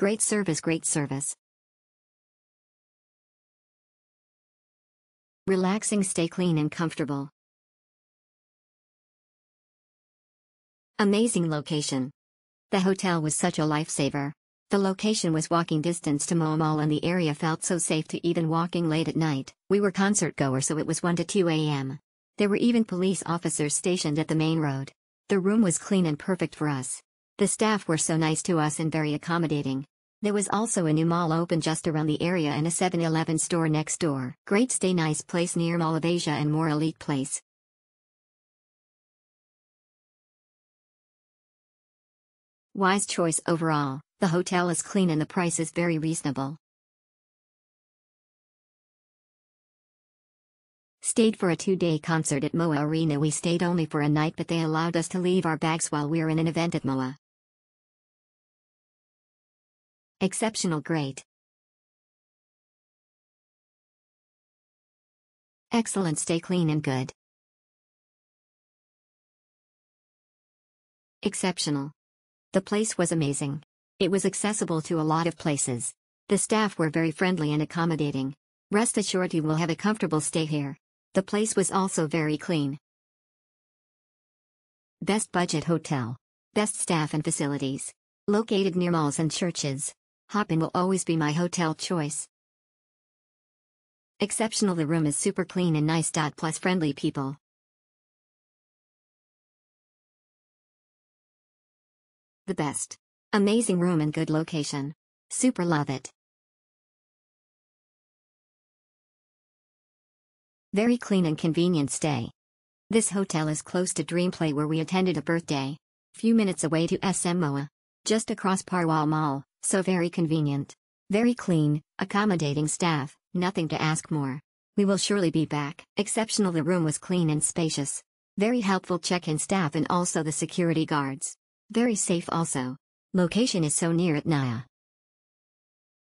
Great service, great service. Relaxing, stay clean and comfortable. Amazing location. The hotel was such a lifesaver. The location was walking distance to MoA Mall and the area felt so safe to even walking late at night. We were concert goers so it was 1 to 2 a.m. There were even police officers stationed at the main road. The room was clean and perfect for us. The staff were so nice to us and very accommodating. There was also a new mall open just around the area and a 7-Eleven store next door. Great stay nice place near Mall of Asia and more elite place. Wise choice overall, the hotel is clean and the price is very reasonable. Stayed for a two-day concert at MOA Arena we stayed only for a night but they allowed us to leave our bags while we were in an event at MOA. Exceptional great. Excellent stay clean and good. Exceptional. The place was amazing. It was accessible to a lot of places. The staff were very friendly and accommodating. Rest assured you will have a comfortable stay here. The place was also very clean. Best budget hotel. Best staff and facilities. Located near malls and churches. Hop Inn will always be my hotel choice. Exceptional the room is super clean and nice. Plus friendly people. The best. Amazing room and good location. Super love it. Very clean and convenient stay. This hotel is close to Dreamplay where we attended a birthday. Few minutes away to SMOA. Just across Parqal Mall. So very convenient. Very clean, accommodating staff, nothing to ask more. We will surely be back. Exceptional the room was clean and spacious. Very helpful check-in staff and also the security guards. Very safe also. Location is so near at NAIA.